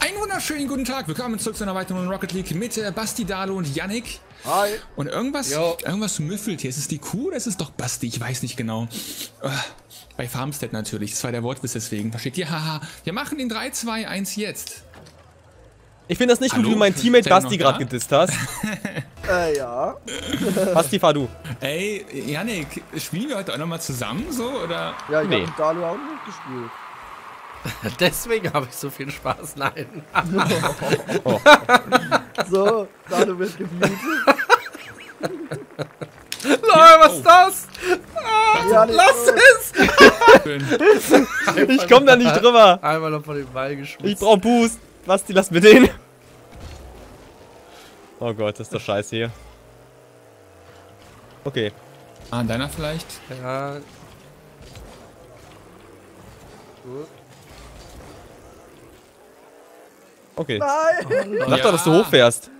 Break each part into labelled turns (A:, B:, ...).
A: Einen wunderschönen guten Tag. Willkommen zurück zu einer weiteren Rocket League mit äh, Basti, Dalo und Yannick.
B: Hi.
A: Und irgendwas, irgendwas müffelt hier. Ist es die Kuh oder ist es doch Basti? Ich weiß nicht genau. Äh, Bei Farmstead natürlich. Das war der Wortwitz deswegen. Versteht ihr? Haha. Wir machen den 3, 2, 1 jetzt.
C: Ich finde das nicht gut,
A: Hallo?
C: wie du meinen Teammate Basti gerade gedisst hast.
B: Äh, ja.
C: Basti, fahr du.
A: Ey, Yannick, spielen wir heute auch nochmal zusammen so? Oder?
B: Ja, ich
C: Nee.
B: hab mit Dalu auch nicht gespielt.
D: Deswegen habe ich so viel Spaß. Nein.
B: So, Dalu wird gemutet.
D: Leute, was ist das?
B: Ja, nicht
D: Lass
B: so.
D: es!
C: Ich komm da nicht drüber.
D: Einmal noch von den Ball geschmissen.
C: Ich brauch Boost. Basti, lass mir den. Oh Gott, das ist doch scheiße hier. Okay.
A: Ah, deiner vielleicht?
D: Ja. Gut.
C: Okay.
B: Nein!
C: Sag doch, dass du hochfährst.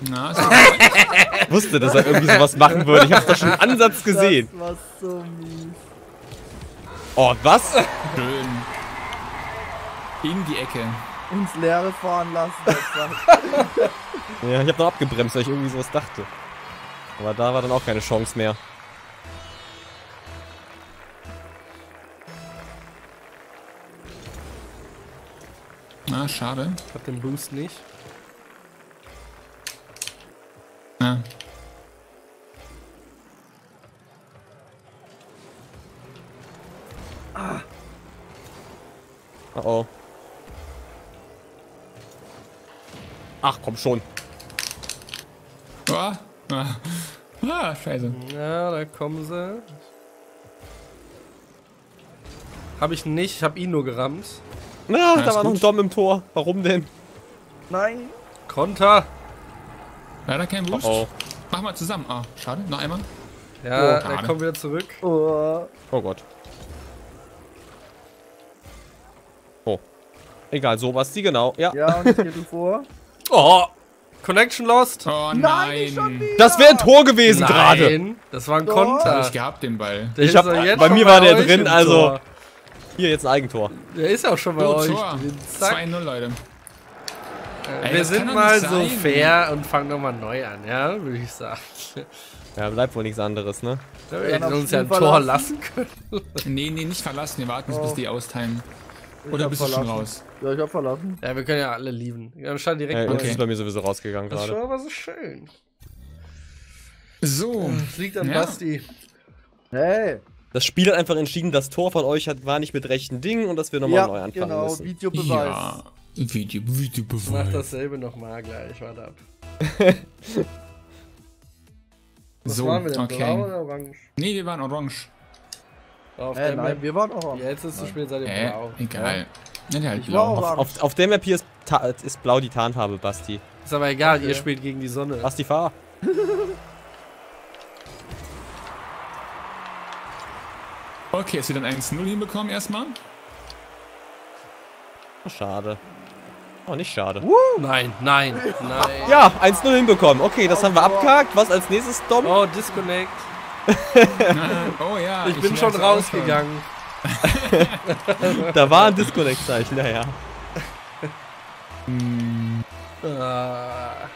A: Na, ist doch
C: Ich wusste, dass er irgendwie sowas machen würde. Ich hab's doch schon im Ansatz gesehen.
B: Das war so mies.
C: Oh, was?
A: schön. In die Ecke.
B: Ins Leere fahren lassen.
C: Ja, ich hab noch abgebremst, weil ich irgendwie sowas dachte. Aber da war dann auch keine Chance mehr.
A: Na, schade.
D: Ich hab den Boost nicht.
A: Ja.
C: Oh oh. Ach, komm schon.
A: Ah, ah. ah, scheiße.
D: Ja, da kommen sie. Hab ich nicht, ich hab ihn nur gerammt.
C: Na, da war noch ein
A: gut.
C: Dom im Tor. Warum denn?
B: Nein.
D: Konter!
A: Leider kein Boost.
C: Oh, oh.
A: Mach mal zusammen. Ah, schade. Noch einmal.
D: Ja,
A: Oh,
D: er kommt wieder zurück.
B: Oh.
C: Oh Gott. Oh. Egal, so was die genau. Ja.
B: Ja, und jetzt geht du vor.
D: Oh! Connection lost!
A: Oh
B: Nein,
A: nein.
C: Das wäre ein Tor gewesen gerade.
D: Nein, das war ein.
A: Hab
D: Konter.
A: ich gehabt, den Ball.
D: Der
C: Ich hab- bei
D: schon
C: mir war der drin, also-
D: Tor.
C: Hier jetzt ein Eigentor.
D: Der ist auch schon bei
A: Oh,
D: euch
A: Tor.
D: drin. Zack.
A: 2-0, Leute.
D: Äh,
A: Ey,
D: Wir
A: das
D: sind mal so
A: sein.
D: fair und fangen nochmal neu an, ja, würde ich sagen.
C: Ja, bleibt wohl nichts anderes, ne?
D: Wir
B: dann
D: hätten uns ja ein Tor
B: verlassen.
D: lassen können.
A: Nee, nee, nicht verlassen. Wir warten, bis
B: Oh.
A: die austeilen. Oder bist du schon
B: verlassen.
A: raus?
B: Ja, ich hab verlassen.
D: Ja, wir können ja alle lieben. Dann stand direkt
C: Äh,
D: neu.
C: Das ist bei mir sowieso rausgegangen
D: Das ist schon
C: gerade.
D: aber so schön.
A: So.
D: Das liegt an
A: Ja.
D: Basti.
B: Hey.
C: Das Spiel hat einfach entschieden, das Tor von euch hat, war nicht mit rechten Dingen und dass wir nochmal
B: Ja,
C: neu anfangen
B: genau.
C: müssen.
B: Videobeweis.
A: Ja. Video,
D: Mach
A: Videobeweis.
D: dasselbe nochmal gleich, warte ab. Was
A: So,
D: waren wir denn? Blau
A: okay.
D: oder orange?
A: Nee, wir waren orange.
D: Auf
B: Äh,
D: der
B: nein,
D: Map.
B: wir waren auch am.
D: Jetzt ist zu spät, seid ihr
A: Äh,
D: blau.
A: egal. Ja, der halt blau.
B: auch-
C: Auf, auf der Map hier ist, ist blau die Tarnfarbe, Basti.
D: Ist aber egal,
B: Okay.
D: ihr spielt gegen die Sonne.
C: Basti, fahr.
A: Okay, jetzt wieder ein 1-0 hinbekommen erstmal.
C: Oh, schade. Oh, nicht schade.
D: Nein, nein, nein.
C: Ja, 1-0 hinbekommen. Okay, das haben wir abgehakt. Was als nächstes, Dom?
D: Oh, Disconnect.
A: oh ja.
D: Ich bin
A: merk's
D: schon rausgegangen.
C: Da war ein Disconnect-Zeichen, naja.
D: Ah.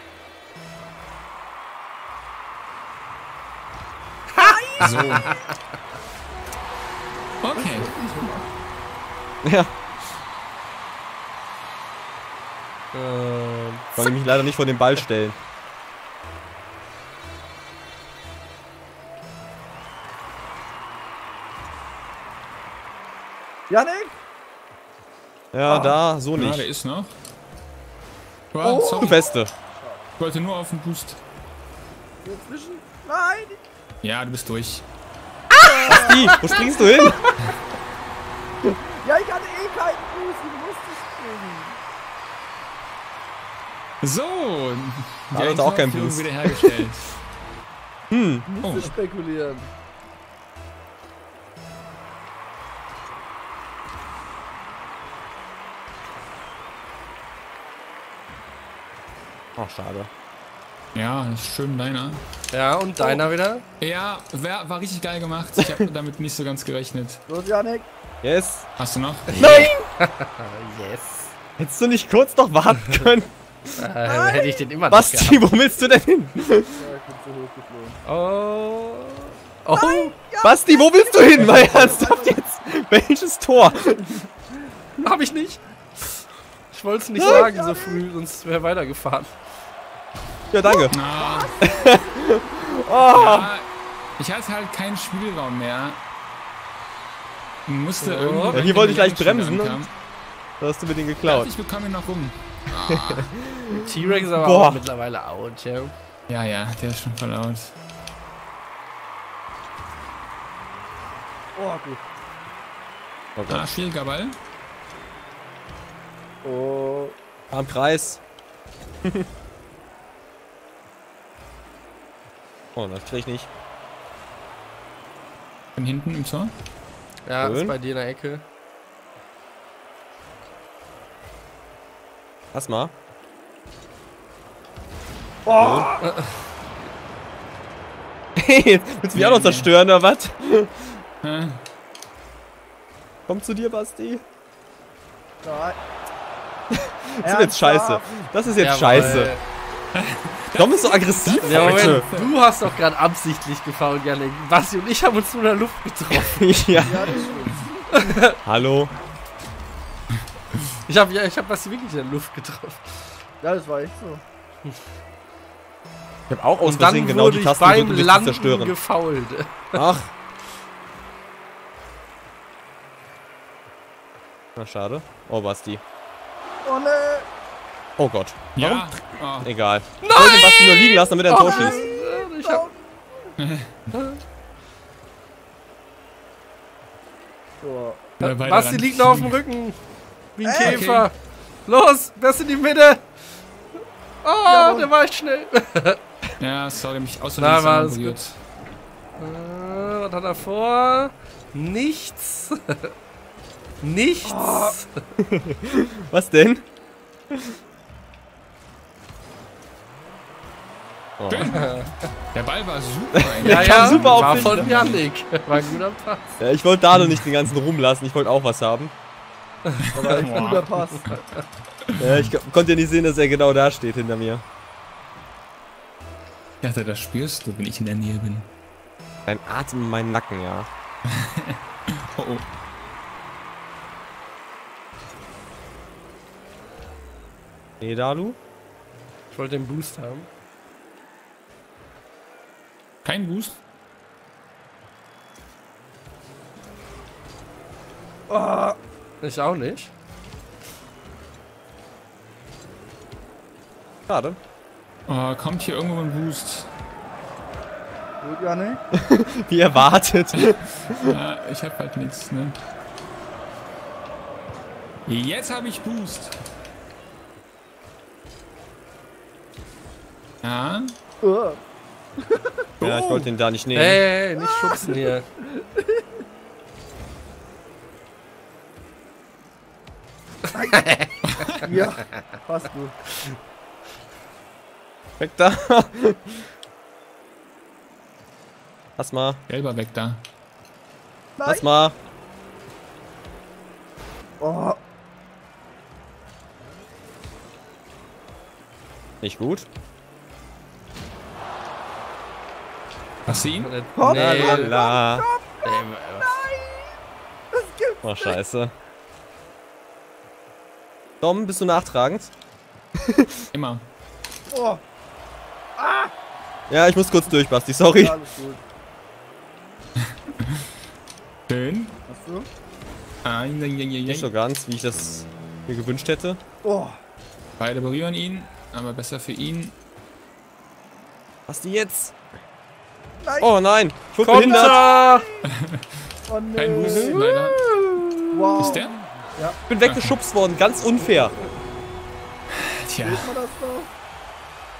A: So. Okay.
C: Ja,
D: Ähm,
C: konnte mich leider nicht vor den Ball stellen.
B: Janik?
C: Ja, da, so
A: Ja, der
C: nicht.
A: ist noch. Ja, sorry,
C: Du Feste.
A: ich wollte nur auf den Boost.
B: Dazwischen? Nein!
A: Ja, du bist durch.
C: Basti, wo springst du hin?
B: Ja, ich hatte eh keinen Fuß, ich musste springen.
A: So.
C: Da hat auch keinen
A: hergestellt.
C: Hm.
A: oh.
B: Musste spekulieren.
C: Ach, schade.
A: Ja, ist schön deiner.
D: Ja, und deiner wieder?
A: Ja, wär, war richtig geil gemacht. Ich habe damit nicht so ganz gerechnet.
B: Los, Janik.
C: Yes.
A: Hast du noch?
C: Nein!
D: Yes.
C: Hättest du nicht kurz noch warten können?
D: Äh, hätte ich den immer noch
C: Basti, wo willst du denn hin?
B: Ja, ich bin zu hoch geflogen.
D: Oh. Oh.
C: Basti, wo willst du hin? Weil ernsthaft jetzt. Welches Tor?
D: Hab ich nicht. Ich wollte es nicht sagen so früh, sonst wäre weitergefahren.
C: Ja, danke. Oh.
A: ja, ich hatte halt keinen Spielraum mehr. Musste irgendwie.
C: Ja, hier wollte ich gleich bremsen
A: ankam.
C: Da hast du mir den geklaut.
A: ich bekomme ihn noch rum.
D: T-Rex ist aber
C: Boah.
D: auch mittlerweile out, ja.
A: Ja, ja, der ist schon voll laut.
B: Oh, gut.
C: Oh
A: Ah,
C: Gott.
A: schwieriger Ball.
B: Oh.
C: Am Kreis. oh, das krieg ich nicht.
A: Von hinten im Tor.
D: Ja, ist
C: Schön.
D: bei dir in der Ecke.
C: Lass mal.
B: Oh.
C: Hey, jetzt willst du mich auch noch zerstören, oder was?
A: Hä?
C: Komm zu dir, Basti.
B: Nein.
C: Das ist jetzt scheiße. Das ist jetzt scheiße. Warum ist so aggressiv
D: Ja,
C: heute?
D: Moment, du hast doch gerade absichtlich gefault, Janik. Basti und ich haben uns nur in der Luft getroffen.
C: ja.
B: Ja, das stimmt.
C: Hallo.
D: Ich habe ja, ich hab Basti wirklich in der Luft getroffen.
B: Ja, das war echt so.
C: Ich habe auch aus Versehen genau die
D: ich
C: Taste
D: beim
C: gedrückt, um
D: Landen
C: zerstören.
D: gefault.
C: Ach. Na, schade. Oh, Basti.
B: Oh, ne.
C: Oh Gott.
A: Ja. Oh.
C: Egal. Ich wollte den Basti nur liegen lassen, damit er ein Tor schießt.
D: Ich hab,
B: So.
A: Ja,
D: Basti liegt noch auf dem Rücken. Wie ein
B: Ey,
D: Käfer. Los, das in die Mitte. Oh,
B: Jawohl.
D: der war echt schnell.
A: Ja, sorry, mich
D: Na,
A: außerdem
D: war alles
A: berührt.
D: Äh, was hat er vor? Nichts. Nichts.
C: Was denn? Oh.
A: Der Ball war super.
D: Ja,
C: kam
D: ja,
C: super
D: war
C: auf den-
D: von Yannick. War ein guter Pass.
C: Ja, ich wollte Dado nicht den ganzen Ruhm lassen, ich wollte auch was haben.
B: War echt ein guter Pass.
C: Ja, ich ko- konnte ja nicht sehen, dass er genau da steht hinter mir.
A: Ich dachte, das spürst du, wenn ich in der Nähe bin.
C: Dein Atem in meinen Nacken, ja.
A: Oh, oh.
C: Nee, Dalu?
D: Ich wollte den Boost haben.
A: Kein Boost.
B: Oh.
D: Ich auch nicht.
C: Schade.
A: Oh, kommt hier irgendwo ein Boost?
B: Gut, Janik.
C: Wie erwartet.
A: Ja, ich hab halt nichts, ne? Jetzt habe ich Boost. Ja.
B: Oh.
C: Ja, ich wollte den da nicht nehmen.
D: Hey, hey, hey, nicht schubsen hier.
B: Ja, passt gut.
C: Weg da. Lass mal.
A: Gelber weg da.
B: Nein.
C: Lass mal.
B: Oh.
C: Nicht gut.
A: Hast du ihn?
B: Komm,
D: nee,
B: komm,
C: La.
D: nee,
B: Das gibt's.
C: Oh, scheiße. Dom, bist du nachtragend?
A: Immer.
B: Oh.
C: Ja, ich muss kurz durch, Basti, sorry.
B: Ja, alles gut.
A: Schön.
B: Hast du?
A: Ah, ja, ja, ja,
C: Nicht so ganz, wie ich das mir gewünscht hätte.
B: Oh.
A: Beide berühren ihn, aber besser für ihn.
C: Basti, jetzt.
B: Nein.
C: Oh nein, ich behindert.
D: er!
B: Oh, nee.
A: Kein Boost, leider.
B: Wow.
A: Ist der?
C: Ich bin weggeschubst worden, ganz unfair.
A: Tja?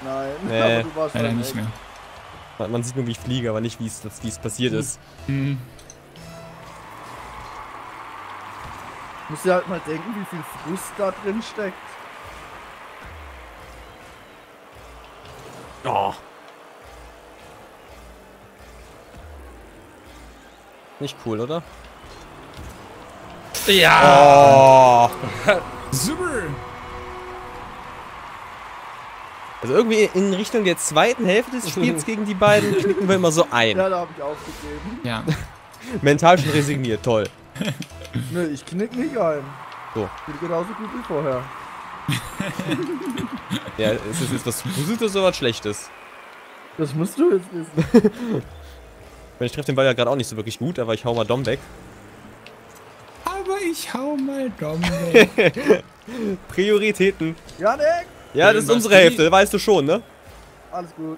B: Nein.
C: Nee,
B: aber du warst
A: leider nicht mehr.
C: Man, man sieht nur, wie ich fliege, aber nicht, wie es passiert ist.
A: Hm.
B: Muss ja halt mal denken, wie viel Frust da drin steckt.
C: Oh. Nicht cool, oder?
D: Ja!
C: Oh.
A: Super!
C: Also irgendwie in Richtung der zweiten Hälfte des Spiels gegen die beiden knicken wir immer so ein.
B: Ja, da habe ich aufgegeben.
A: Ja.
C: Mental schon resigniert, toll.
B: Nö, ich knick nicht ein.
C: So.
B: Geht genauso gut wie vorher.
C: Ja, ist das jetzt was Gutes oder was Schlechtes?
B: Das musst du jetzt wissen.
C: Ich treffe den Ball ja gerade auch nicht so wirklich gut, aber ich hau mal Dom weg.
A: Aber ich hau mal Dom weg.
C: Prioritäten.
B: Janik!
C: Ja, das ist unsere Hälfte, weißt du schon, ne?
B: Alles gut.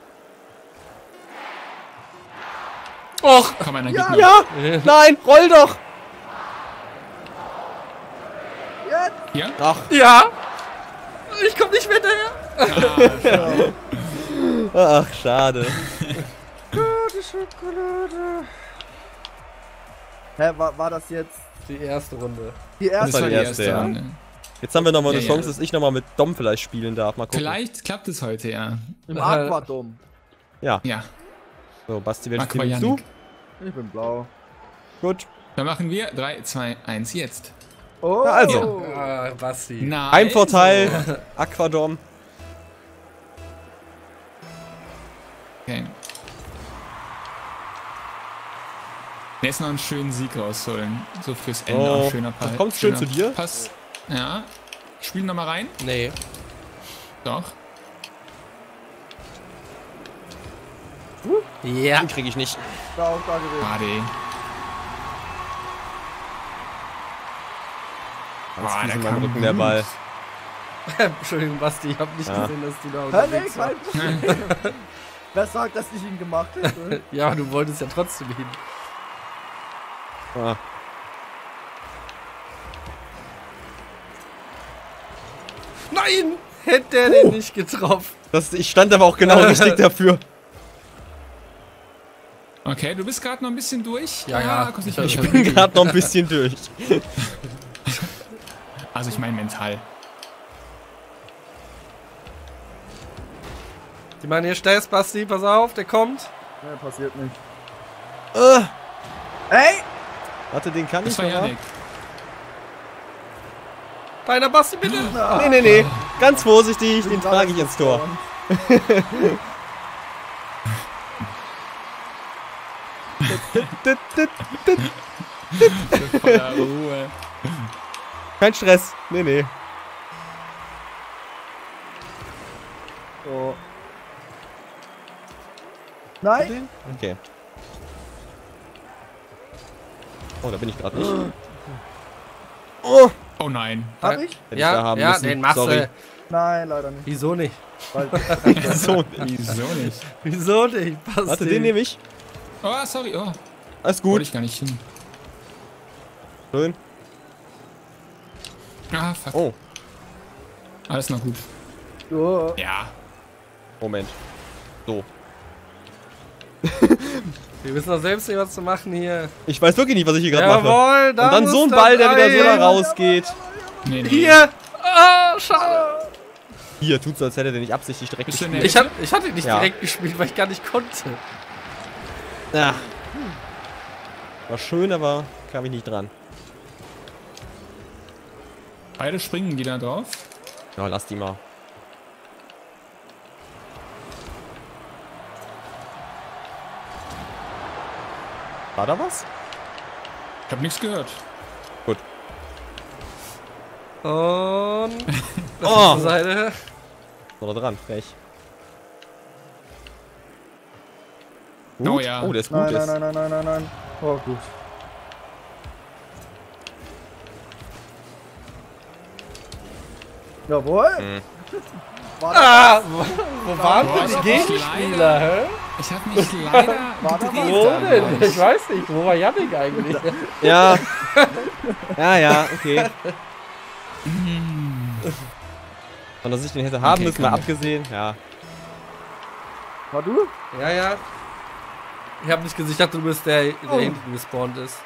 D: Och!
A: Komm, einer
B: Ja.
C: Ja! Nein, roll doch!
B: Jetzt!
A: Ja?
C: Ach,
D: Ja! Ich komm nicht mehr hinterher!
C: ach, schade.
B: Schokolade. Hä, war, war das jetzt
D: Die erste Runde.
B: die
A: Das
B: erste?
C: war die erste, ja.
A: Runde.
C: Jetzt haben wir nochmal
A: Ja,
C: eine
A: ja.
C: Chance, dass ich nochmal mit Dom vielleicht spielen darf. Mal gucken.
A: Vielleicht klappt es heute, ja.
B: Im
D: Äh,
B: Aquadom.
C: Ja.
A: Ja.
C: So, Basti, welches Team nimmst du?
B: Ich bin blau.
C: Gut.
A: Dann machen wir 3, 2, 1 jetzt.
B: Oh!
C: Na also.
D: Ah, Basti.
A: Na,
C: Heimvorteil, Aquadom.
A: Okay. Jetzt noch einen schönen Sieg rausholen. So fürs Ende.
C: Oh,
A: auch schöner Pass.
C: das kommt schön zu dir.
A: Pass. Ja. Spiel noch mal rein.
D: Nee.
A: Doch.
D: Ja.
C: Den kriege ich nicht.
B: Da auch da gewesen.
C: Ganz
A: Boah,
C: meinem
A: kam
C: Rücken der. Ball.
D: Entschuldigung, Basti, ich hab nicht
C: Ja.
D: gesehen, dass du da unterwegs
B: nee,
D: warst.
B: Wer sagt, dass ich ihn gemacht hätte?
D: Ja, du wolltest ja trotzdem hin.
C: Ah.
D: Nein! Hätte er den nicht getroffen.
C: Das, ich stand aber auch genau richtig dafür.
A: Okay, du bist gerade noch ein bisschen durch.
D: Ja, ja.
A: kommst nicht
D: Ich
C: Ich bin gerade noch ein bisschen durch.
A: Also ich meine mental.
D: Die machen hier Stress, Basti, pass auf, der kommt.
B: Nee, passiert nicht.
C: Äh,
B: Ey!
C: Warte, den kann
A: Das
C: ich
A: war. Janik.
D: Deiner Basti, bitte.
C: Nee, nee, nee. Ganz vorsichtig, den trage ich ins Tor. Kein Stress. Nee, nee.
B: So. Nein!
C: Okay. Oh, da bin ich gerade nicht. Oh,
A: Oh nein.
B: Hab ich?
C: hätte ich da
D: Ja,
C: haben
D: ja,
C: müssen.
D: den machst
C: Sorry.
D: du.
B: Nein, leider nicht.
D: Wieso nicht?
B: Weil,
C: so,
A: Wieso nicht?
D: Wieso nicht, Basti?
C: warte, den nehme ich.
A: Oh, sorry. Oh,
C: Alles
A: wollte
C: gut.
A: ich gar nicht hin.
C: Schön.
A: Ah, fuck.
C: Oh,
A: Alles noch gut.
B: oh,
A: Ja.
C: Moment. So.
D: Wir wissen doch selbst nicht, was zu machen hier.
C: Ich weiß wirklich nicht, was ich hier gerade mache.
D: Jawohl, da
C: Und dann so ein Ball, der wieder so da rausgeht.
A: Nee, nee.
D: Hier! Ah, schade.
C: Hier, tut's so, als hätte der nicht absichtlich direkt
A: Bist
C: gespielt.
D: Ich, hab, ich hatte nicht
C: Ja.
D: direkt gespielt, weil ich gar nicht konnte.
C: Ah. War schön, aber kam ich nicht dran.
A: Beide springen die da drauf.
C: Ja, lass die mal. War da was?
A: Ich habe nichts gehört.
C: Gut.
D: Und. Das
C: Oh.
D: Seite.
C: So da dran, frech.
A: Oh ja.
C: Oh, der ist gut.
B: nein, nein, nein, nein, nein, nein, nein. Oh, gut. Jawohl!
C: Mhm.
B: War das
D: Ah! Wo, waren denn die
A: hab
D: Gegenspieler, hä?
A: Ich habe mich leider
B: War
A: gedreht.
D: Wo denn? Ich weiß nicht, wo war Yannick eigentlich?
C: Ja. ja, ja, okay. Von dass ich den hätte haben
A: Okay,
C: müssen, mal abgesehen. Ja.
B: War du?
D: Ja, ja. Ich hab nicht gesehen, ich dachte, du bist der, der
B: Oh.
D: hinten gespawnt ist.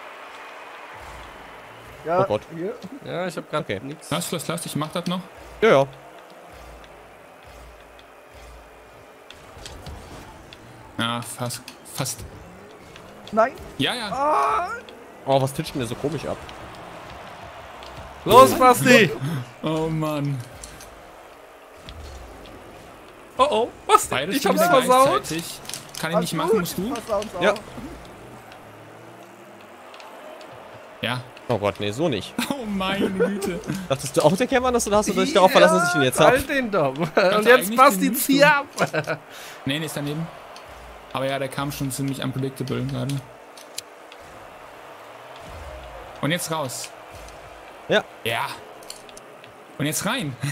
B: Ja.
C: Oh Gott.
B: Hier.
D: Ja, ich hab grad
C: Okay.
D: nix.
A: Lass, lass, lass, ich mach das noch.
C: Ja, ja.
A: Ja, fast. Fast.
B: Nein.
A: Ja, ja.
B: Ah,
C: Oh, was titscht denn der so komisch ab?
D: Los, Basti!
A: Oh Mann.
D: Oh oh, was?
A: Beide
D: ich hab's versaut.
A: gleichzeitig. Kann ich nicht machen,
B: gut.
A: musst du?
C: Ja.
A: Ja.
C: Oh Gott, nee, so nicht.
A: Oh meine Güte.
C: Dachtest du auch, der Kämmer ist, oder hast du dich darauf verlassen, dass ich ihn jetzt hab?
D: Halt den Dom. Und jetzt Basti, zieh ab!
A: Nee, nee, ist daneben. Aber ja, der kam schon ziemlich unpredictable gerade. Und jetzt raus.
C: Ja.
A: Ja. Und jetzt rein.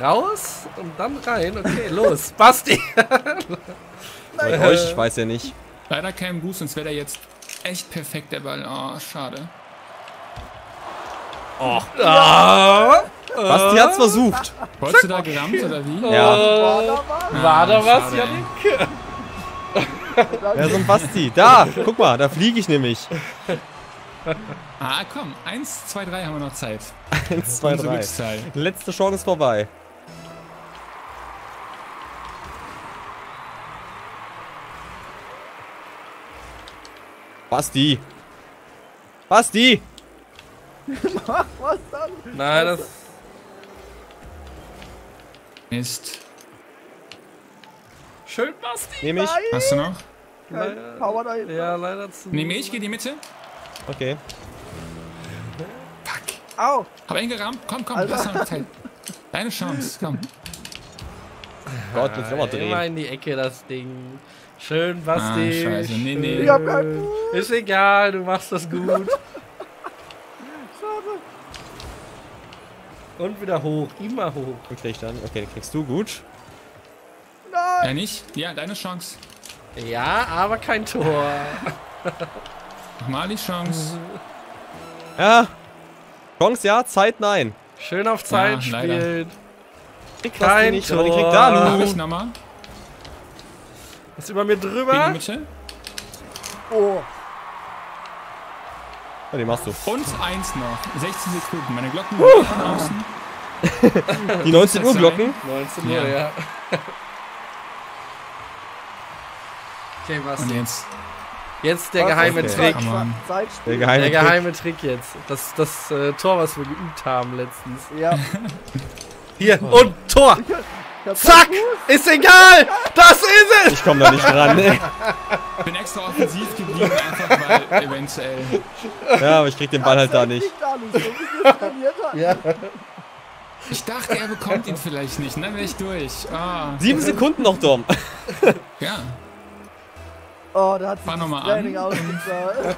D: Raus und dann rein. Okay, los. Basti!
C: Bei euch, ich weiß ja nicht.
A: Leider kein Boost, sonst wäre der jetzt echt perfekt, der Ball. Oh, schade.
D: Ah,
C: Basti hat's versucht.
A: Wolltest du da gerammt oder wie?
C: Ja.
B: Da war.
D: war da was,
A: schade,
D: Janik?
C: Ja, so ein Basti. Da, guck mal, da fliege ich nämlich.
A: Ah, komm. Eins, zwei, drei haben wir noch Zeit.
C: Eins, zwei,
A: Unsere
C: drei.
A: Glückszahl.
C: Letzte Chance vorbei. Basti. Basti.
B: Was dann?
D: Nein, das.
A: Mist.
D: Schön, Basti!
C: Nehme ich.
B: Nein.
A: Hast du noch?
B: Kein Power da hinten.
D: Ja, leider zu.
A: Nehme ich, geh die Mitte.
C: Okay.
A: Fuck.
B: Au.
A: Hab ihn gerammt. Komm, komm,
B: Alter.
A: lass noch Zeit. Deine Chance, komm.
C: Gott, muss ich nochmal
D: Immer
C: drehen.
D: in die Ecke das Ding. Schön,
A: Ah,
D: Basti.
A: scheiße. Nee, nee.
B: Ich hab keinen Boost.
D: Ist egal, du machst das gut. Und wieder hoch, immer hoch.
C: Den krieg ich dann. Okay, den kriegst du gut.
B: Nein.
A: Ja, nicht? Ja, deine Chance.
D: Ja, aber kein Tor.
A: Nochmal die Chance.
C: Ja. Chance ja, Zeit nein.
D: Schön auf Zeit
A: Ja,
D: spielt.
C: Krieg
D: Kein
C: nicht, aber den kriegt
D: Tor.
A: Hab
C: Dalu.
A: ich nochmal.
D: Ist über mir
A: In die
D: drüber.
A: Mitte.
B: Oh.
C: Ja, den machst du.
A: Und eins noch. 16 Sekunden. Meine Glocken uh. von außen.
C: Die 19 Uhr Glocken.
D: 19 Uhr,
A: Ja.
D: ja. okay,
A: Und
D: Basti.
A: jetzt.
D: Jetzt der
B: Was
D: geheime
C: ist
D: Trick.
C: Der geheime
D: Der
C: Trick.
D: geheime Trick jetzt. Das, das äh, Tor, was wir geübt haben letztens.
B: Ja.
D: Hier, und Tor! Zack! Ist egal! Das ist es!
C: Ich komm da nicht ran. ey.
A: Ich bin extra offensiv geblieben, einfach weil eventuell.
C: Ja, aber ich krieg den Ball halt da nicht.
D: Ja.
A: Ich dachte, er bekommt ihn vielleicht nicht. Dann wäre ich durch. Ah,
C: Sieben Sekunden noch, Dom.
A: ja.
B: Oh, da hat sich
A: Fahr
B: das Training
A: an.
B: ausgezahlt.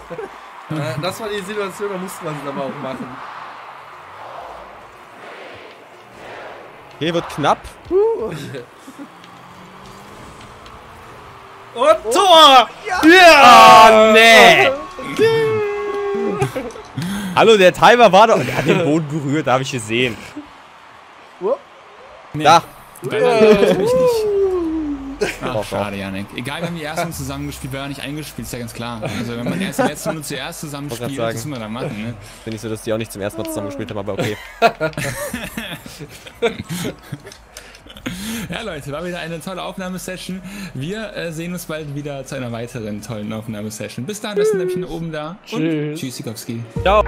D: Äh, Das war die Situation, da musste man es aber auch machen.
C: Hier wird knapp.
D: Und Tor!
C: Ah, nee. Hallo, der Timer war doch. Der hat den Boden berührt, da habe ich gesehen.
B: Whoop.
A: Nee,
C: Da.
A: Deiner natürlich nicht. Ach, schade, Janik. Egal, wir haben die ersten zusammengespielt, wir haben nicht eingespielt, ist ja ganz klar. Also, wenn man erst die letzte Runde zuerst zusammenspielt,
C: sagen.
A: das müssen wir dann machen, ne?
C: Bin nicht so, dass die auch nicht zum ersten Mal zusammengespielt haben, aber okay.
A: Ja, Leute, war wieder eine tolle Aufnahmesession. Wir äh, sehen uns bald wieder zu einer weiteren tollen Aufnahmesession. Bis ein Däumchen nach oben da. Und
D: Tschüss.
A: tschüss, Sikowski.
C: Ciao.